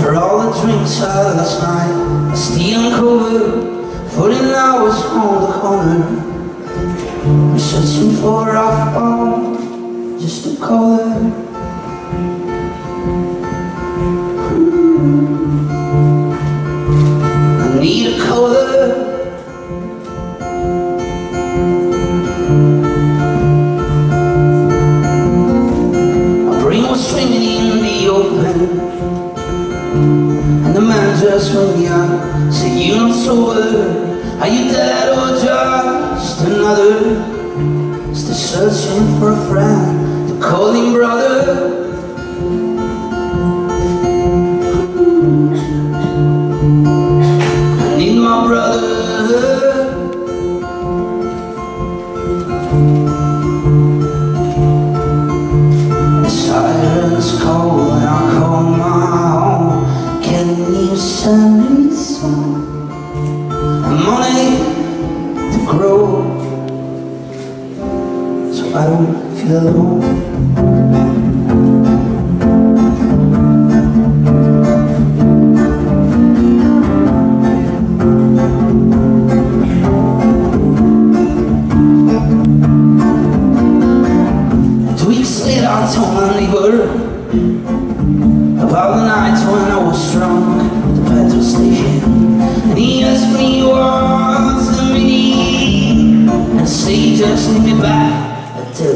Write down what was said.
For all the drinks I had last night. I still covered hours on the corner. I'm searching for a phone Just to call her need a color. The And the man just me up Said you not sober. Are you dead or just another? Still searching for a friend To call him brother grow. So I don't feel alone. I told my neighbor About the night when I was drunk at the petrol station